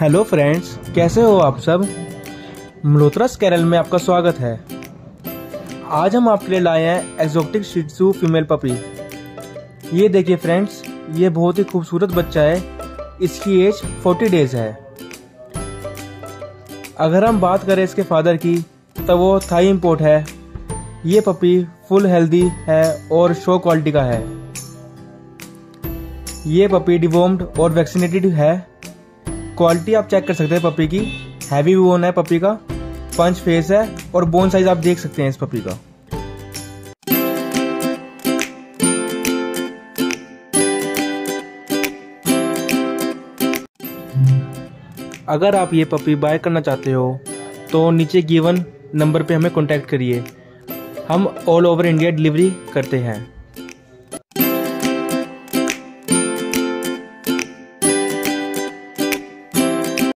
Hello friends, कैसे हो आप सब? मल्होत्रास कैरल में आपका स्वागत है। आज हम आपके लिए लाए हैं एक्जोटिक शिट्सू फीमेल पपी ये देखिए फ्रेंड्स, ये बहुत ही खूबसूरत बच्चा है। इसकी एज 40 डेज़ है। अगर हम बात करें इसके फादर की तो वो थाई इम्पोर्ट है। ये पपी फुल हेल्दी है और शो क्वालिटी का है। ये पपी डिवोम्ड और वैक्सीनेटेड है। क्वालिटी आप चेक कर सकते हैं पपी की। हैवी बोन है पपी का। पंच फेस है और बोन साइज़ आप देख सकते हैं इस पपी का। अगर आप ये पपी बाय करना चाहते हो तो नीचे गिवन नंबर पे हमें कांटेक्ट करिए। हम ऑल ओवर इंडिया डिलीवरी करते हैं।